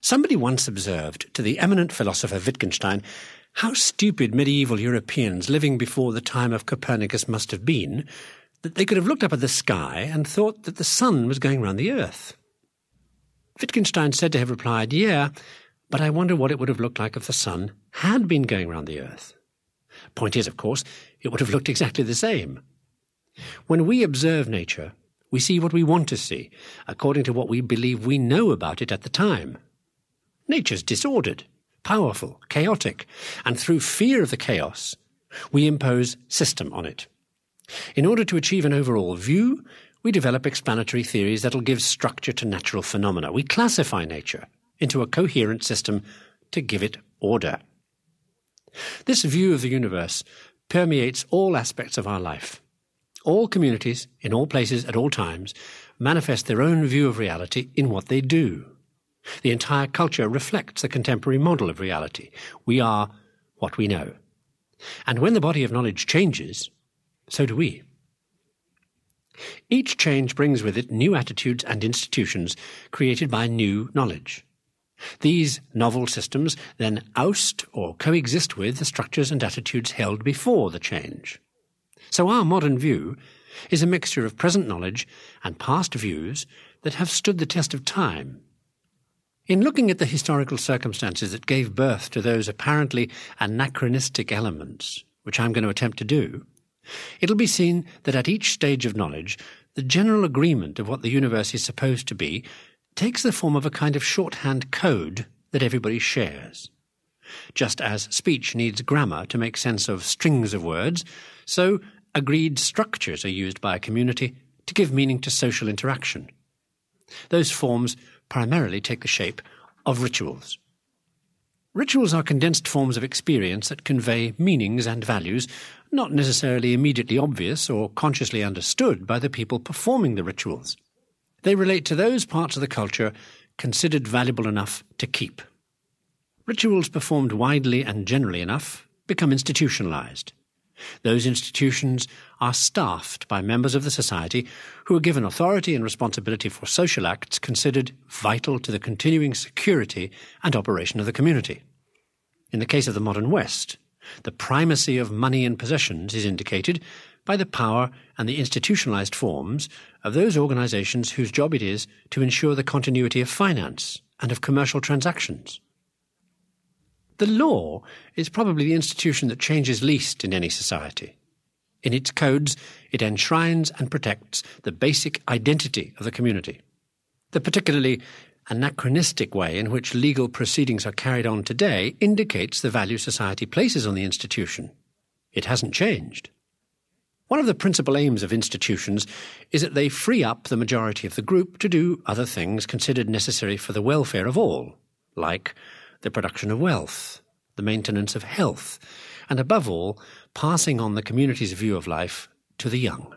Somebody once observed to the eminent philosopher Wittgenstein how stupid medieval Europeans living before the time of Copernicus must have been, that they could have looked up at the sky and thought that the sun was going round the earth. Wittgenstein said to have replied, Yeah, but I wonder what it would have looked like if the sun had been going round the earth. Point is, of course, it would have looked exactly the same. When we observe nature, we see what we want to see, according to what we believe we know about it at the time. Nature's disordered, powerful, chaotic, and through fear of the chaos, we impose system on it. In order to achieve an overall view, we develop explanatory theories that'll give structure to natural phenomena. We classify nature into a coherent system to give it order. This view of the universe permeates all aspects of our life. All communities, in all places, at all times, manifest their own view of reality in what they do. The entire culture reflects the contemporary model of reality. We are what we know. And when the body of knowledge changes, so do we. Each change brings with it new attitudes and institutions created by new knowledge. These novel systems then oust or coexist with the structures and attitudes held before the change. So our modern view is a mixture of present knowledge and past views that have stood the test of time. In looking at the historical circumstances that gave birth to those apparently anachronistic elements, which I'm going to attempt to do, it'll be seen that at each stage of knowledge, the general agreement of what the universe is supposed to be takes the form of a kind of shorthand code that everybody shares. Just as speech needs grammar to make sense of strings of words, so agreed structures are used by a community to give meaning to social interaction. Those forms primarily take the shape of rituals. Rituals are condensed forms of experience that convey meanings and values not necessarily immediately obvious or consciously understood by the people performing the rituals. They relate to those parts of the culture considered valuable enough to keep. Rituals performed widely and generally enough become institutionalized. Those institutions are staffed by members of the society who are given authority and responsibility for social acts considered vital to the continuing security and operation of the community. In the case of the modern West, the primacy of money and possessions is indicated by the power and the institutionalized forms of those organizations whose job it is to ensure the continuity of finance and of commercial transactions. The law is probably the institution that changes least in any society. In its codes, it enshrines and protects the basic identity of the community. The particularly anachronistic way in which legal proceedings are carried on today indicates the value society places on the institution. It hasn't changed. One of the principal aims of institutions is that they free up the majority of the group to do other things considered necessary for the welfare of all, like the production of wealth, the maintenance of health, and above all, passing on the community's view of life to the young.